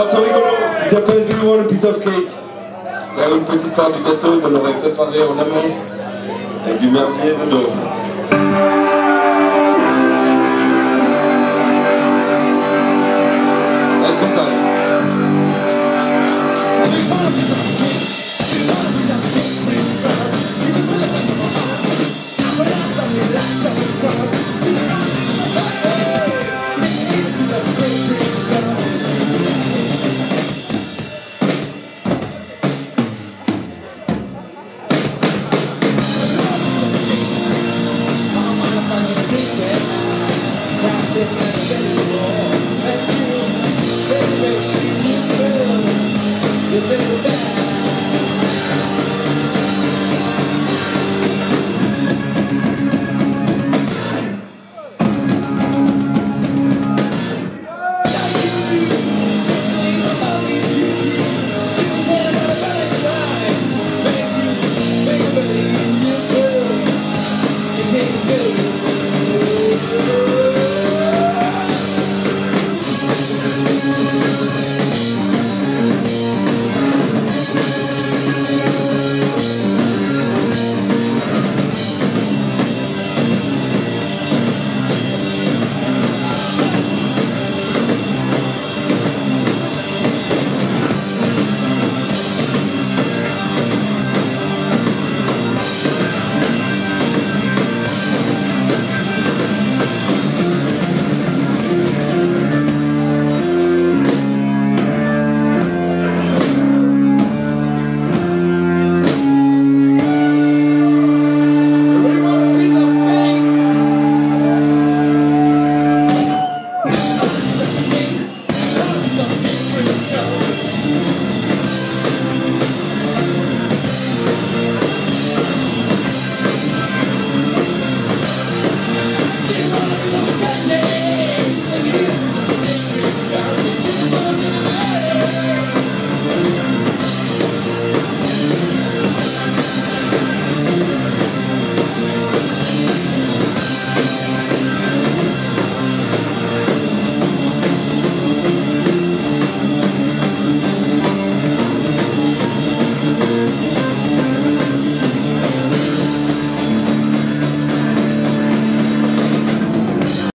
morceau rigolo qui s'appelle Do You Piece of Cake Vous avez une petite part du gâteau, me l'aurait préparé en amont avec du merdier dedans. Sunday.